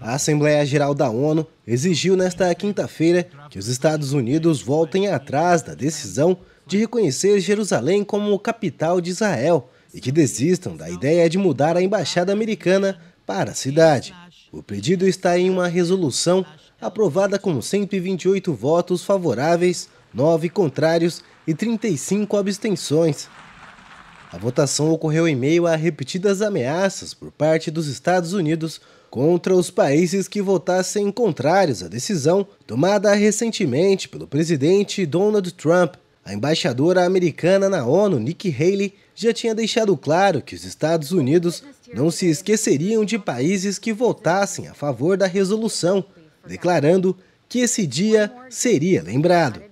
A Assembleia Geral da ONU exigiu nesta quinta-feira que os Estados Unidos voltem atrás da decisão de reconhecer Jerusalém como capital de Israel e que desistam da ideia de mudar a embaixada americana para a cidade. O pedido está em uma resolução aprovada com 128 votos favoráveis, 9 contrários e 35 abstenções. A votação ocorreu em meio a repetidas ameaças por parte dos Estados Unidos contra os países que votassem contrários à decisão tomada recentemente pelo presidente Donald Trump. A embaixadora americana na ONU, Nikki Haley, já tinha deixado claro que os Estados Unidos não se esqueceriam de países que votassem a favor da resolução, declarando que esse dia seria lembrado.